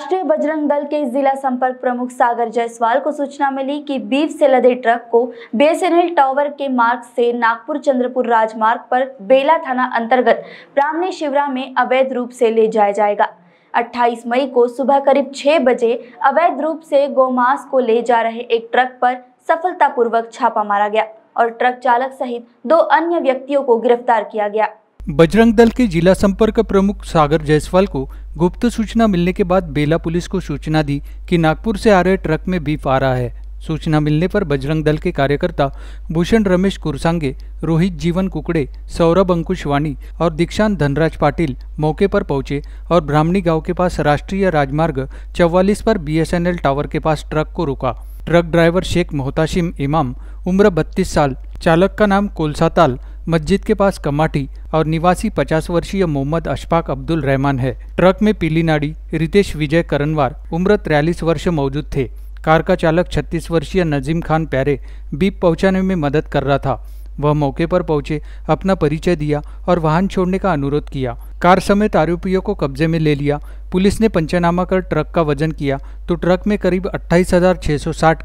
राष्ट्रीय बजरंग दल के जिला संपर्क प्रमुख सागर जायसवाल को सूचना मिली कि बीफ से लदे ट्रक को बीएसएनएल टावर के मार्ग से नागपुर चंद्रपुर राजमार्ग पर बेला थाना अंतर्गत ब्राह्मणी शिवरा में अवैध रूप से ले जाया जाएगा। 28 मई को सुबह करीब 6 बजे अवैध रूप से गोमांस को ले जा रहे एक ट्रक पर सफलतापूर्वक छापा मारा गया और ट्रक चालक सहित दो अन्य व्यक्तियों को गिरफ़्तार किया गया। बजरंग दल के जिला संपर्क प्रमुख सागर जायसवाल को गुप्त सूचना मिलने के बाद बेला पुलिस को सूचना दी कि नागपुर से आ रहे ट्रक में बीफ आ रहा है। सूचना मिलने पर बजरंग दल के कार्यकर्ता भूषण रमेश कुरसांगे, रोहित जीवन कुकड़े, सौरभ अंकुश वाणी और दीक्षांत धनराज पाटिल मौके पर पहुँचे और ब्राह्मणी गाँव के पास राष्ट्रीय राजमार्ग चौवालीस पर बीएसएनएल टावर के पास ट्रक को रोका। ट्रक ड्राइवर शेख मोहताशिम इमाम, उम्र 32 साल, चालक का नाम कोलसाताल मस्जिद के पास कमाटी और निवासी 50 वर्षीय मोहम्मद अशफाक अब्दुल रहमान है। ट्रक में पीली नाड़ी, रितेश विजय करनवार उम्र 43 वर्ष मौजूद थे। कार का चालक 36 वर्षीय नजीम खान प्यारे, बीप पहुँचाने में मदद कर रहा था। वह मौके पर पहुँचे, अपना परिचय दिया और वाहन छोड़ने का अनुरोध किया। कार समेत आरोपियों को कब्जे में ले लिया। पुलिस ने पंचनामा कर ट्रक का वज़न किया तो ट्रक में करीब अट्ठाईस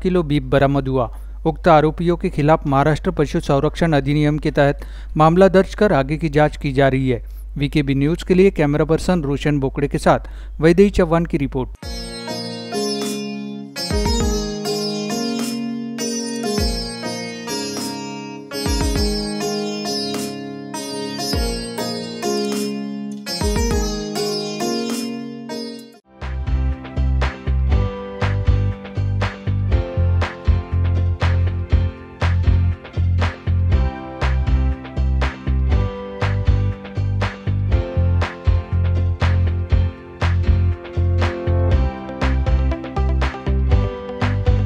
किलो बीप बरामद हुआ। उक्त आरोपियों के खिलाफ महाराष्ट्र पशु संरक्षण अधिनियम के तहत मामला दर्ज कर आगे की जाँच की जा रही है। वीकेबी न्यूज़ के लिए कैमरा पर्सन रोशन बोकड़े के साथ वैदेही चौहान की रिपोर्ट।